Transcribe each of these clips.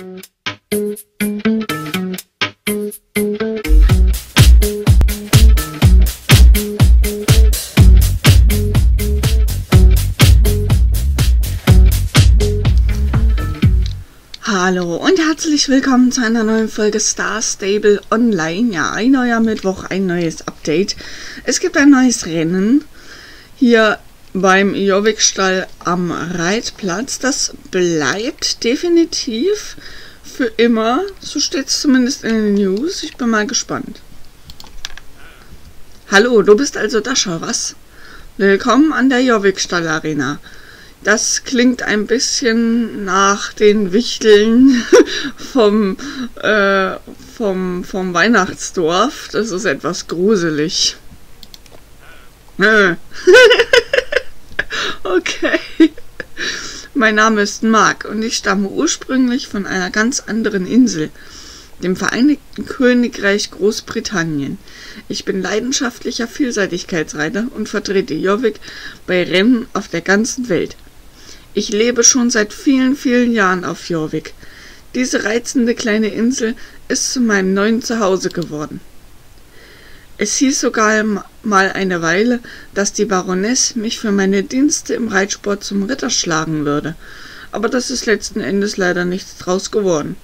Hallo und herzlich willkommen zu einer neuen Folge Star Stable Online. Ja, ein neuer Mittwoch, ein neues Update. Es gibt ein neues Rennen hier beim Jovikstall am Reitplatz. Das bleibt definitiv für immer. So steht es zumindest in den News. Ich bin mal gespannt. Hallo, du bist also Dasha, was? Willkommen an der Jovikstall Arena. Das klingt ein bisschen nach den Wichteln vom, äh, vom, vom Weihnachtsdorf. Das ist etwas gruselig. Okay. Mein Name ist Mark und ich stamme ursprünglich von einer ganz anderen Insel, dem Vereinigten Königreich Großbritannien. Ich bin leidenschaftlicher Vielseitigkeitsreiter und vertrete Jobbik bei Rennen auf der ganzen Welt. Ich lebe schon seit vielen, vielen Jahren auf Jorvik. Diese reizende kleine Insel ist zu meinem neuen Zuhause geworden. Es hieß sogar mal eine Weile, dass die Baroness mich für meine Dienste im Reitsport zum Ritter schlagen würde, aber das ist letzten Endes leider nichts draus geworden.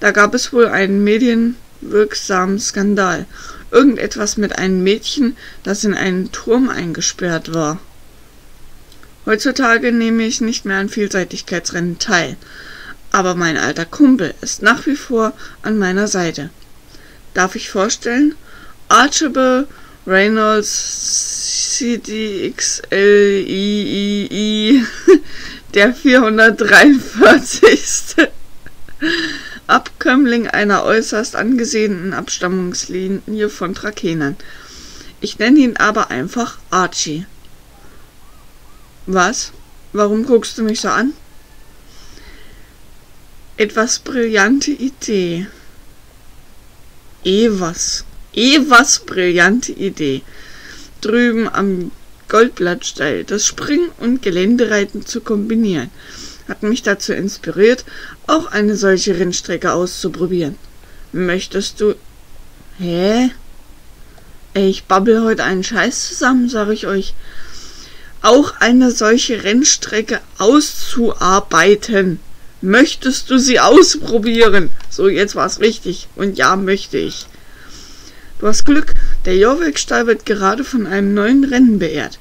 Da gab es wohl einen medienwirksamen Skandal, irgendetwas mit einem Mädchen, das in einen Turm eingesperrt war. Heutzutage nehme ich nicht mehr an Vielseitigkeitsrennen teil, aber mein alter Kumpel ist nach wie vor an meiner Seite. Darf ich vorstellen? Archibald Reynolds CDXLII, der 443. Abkömmling einer äußerst angesehenen Abstammungslinie von Trakenern. Ich nenne ihn aber einfach Archie. Was? Warum guckst du mich so an? Etwas brillante Idee. Evas. Evas brillante Idee. Drüben am Goldblattsteil das Springen und Geländereiten zu kombinieren, hat mich dazu inspiriert, auch eine solche Rennstrecke auszuprobieren. Möchtest du... Hä? Ich babbel heute einen Scheiß zusammen, sag ich euch auch eine solche Rennstrecke auszuarbeiten. Möchtest du sie ausprobieren? So, jetzt war es richtig. Und ja, möchte ich. Du hast Glück. Der Jorvik-Stall wird gerade von einem neuen Rennen beehrt.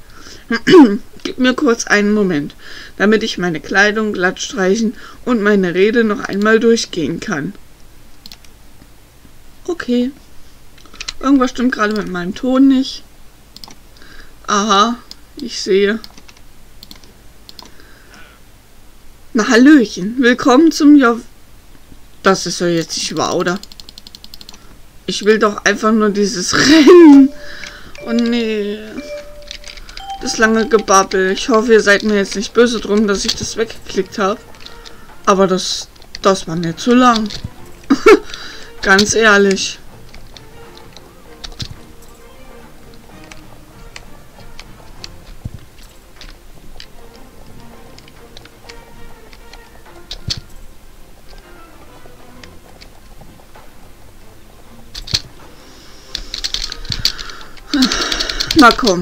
Gib mir kurz einen Moment, damit ich meine Kleidung glatt streichen und meine Rede noch einmal durchgehen kann. Okay. Irgendwas stimmt gerade mit meinem Ton nicht. Aha, ich sehe. Na, Hallöchen. Willkommen zum Jo... Das ist ja jetzt nicht wahr, oder? Ich will doch einfach nur dieses Rennen. Oh nee. Das lange Gebabbel. Ich hoffe, ihr seid mir jetzt nicht böse drum, dass ich das weggeklickt habe. Aber das, das war mir zu lang. Ganz ehrlich. Na komm.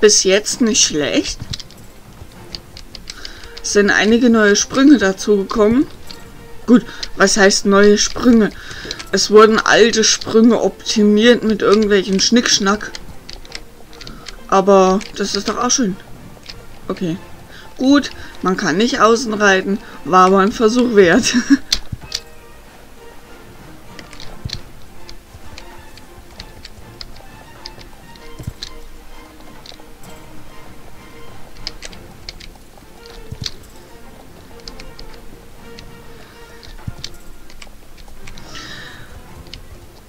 Bis jetzt nicht schlecht. Es sind einige neue Sprünge dazugekommen. Gut, was heißt neue Sprünge? Es wurden alte Sprünge optimiert mit irgendwelchen Schnickschnack. Aber das ist doch auch schön. Okay. Gut, man kann nicht außen reiten, war aber ein Versuch wert.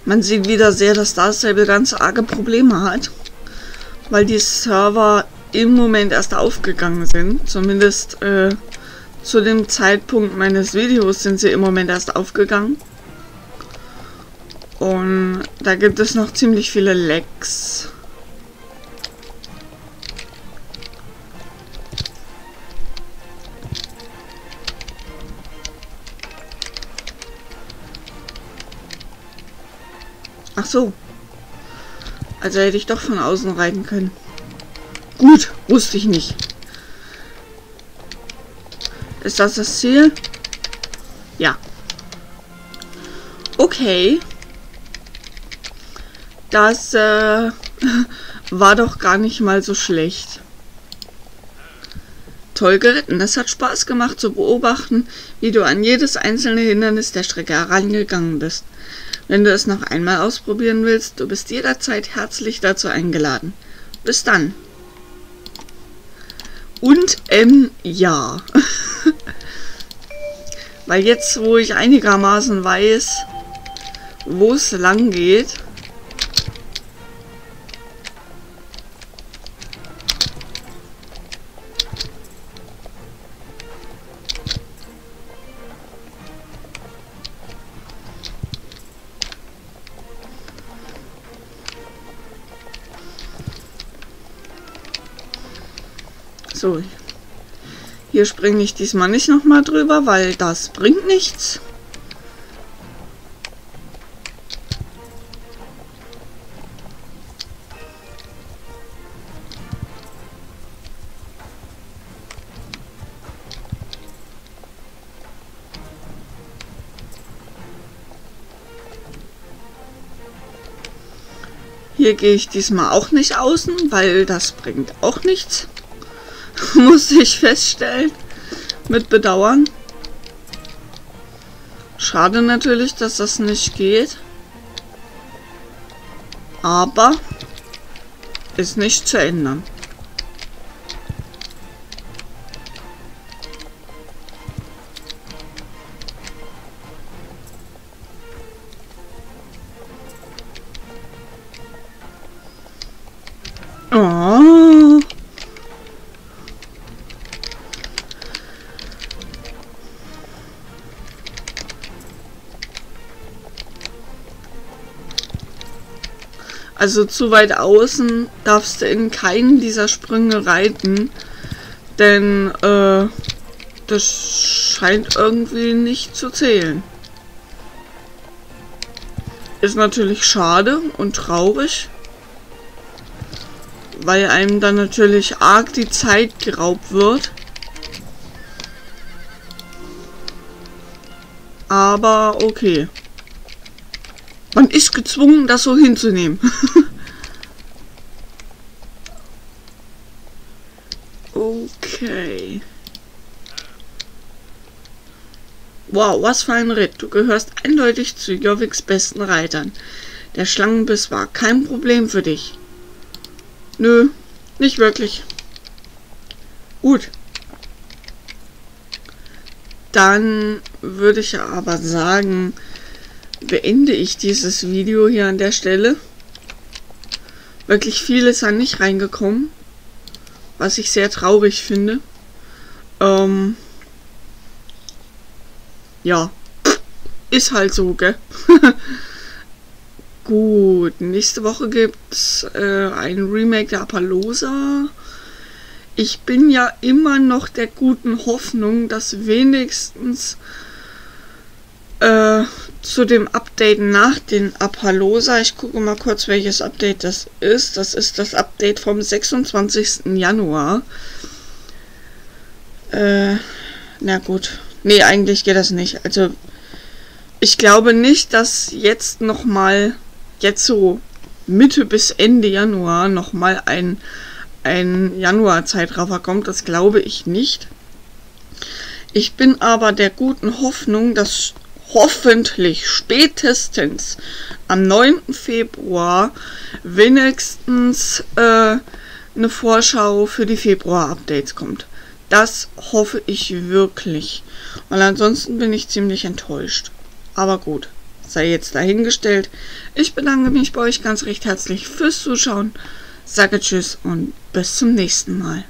Man sieht wieder sehr, dass Star Stable ganz arge Probleme hat, weil die Server im Moment erst aufgegangen sind. Zumindest äh, zu dem Zeitpunkt meines Videos sind sie im Moment erst aufgegangen. Und da gibt es noch ziemlich viele Lecks. Ach so. Also hätte ich doch von außen reiten können. Gut, wusste ich nicht. Ist das das Ziel? Ja. Okay. Das äh, war doch gar nicht mal so schlecht. Toll geritten. Es hat Spaß gemacht zu beobachten, wie du an jedes einzelne Hindernis der Strecke herangegangen bist. Wenn du es noch einmal ausprobieren willst, du bist jederzeit herzlich dazu eingeladen. Bis dann. Und ähm, ja. Weil jetzt, wo ich einigermaßen weiß, wo es lang geht, So, hier springe ich diesmal nicht nochmal drüber, weil das bringt nichts. Hier gehe ich diesmal auch nicht außen, weil das bringt auch nichts. muss ich feststellen. Mit Bedauern. Schade natürlich, dass das nicht geht. Aber ist nicht zu ändern. Also zu weit außen darfst du in keinen dieser Sprünge reiten, denn äh, das scheint irgendwie nicht zu zählen. Ist natürlich schade und traurig, weil einem dann natürlich arg die Zeit geraubt wird. Aber okay. Man ist gezwungen, das so hinzunehmen. okay. Wow, was für ein Ritt. Du gehörst eindeutig zu Joviks besten Reitern. Der Schlangenbiss war kein Problem für dich. Nö, nicht wirklich. Gut. Dann würde ich aber sagen, beende ich dieses Video hier an der Stelle. Wirklich viel ist da nicht reingekommen, was ich sehr traurig finde. Ähm, ja, ist halt so, gell? Gut, nächste Woche gibt's äh, ein Remake der Appaloosa. Ich bin ja immer noch der guten Hoffnung, dass wenigstens äh, zu dem Update nach den Appaloosa. Ich gucke mal kurz, welches Update das ist. Das ist das Update vom 26. Januar. Äh, na gut. Nee, eigentlich geht das nicht. Also, ich glaube nicht, dass jetzt nochmal, jetzt so Mitte bis Ende Januar nochmal ein, ein Januar-Zeitraffer kommt. Das glaube ich nicht. Ich bin aber der guten Hoffnung, dass hoffentlich spätestens am 9. Februar wenigstens äh, eine Vorschau für die Februar-Updates kommt. Das hoffe ich wirklich. Und ansonsten bin ich ziemlich enttäuscht. Aber gut, sei jetzt dahingestellt. Ich bedanke mich bei euch ganz recht herzlich fürs Zuschauen. Sage Tschüss und bis zum nächsten Mal.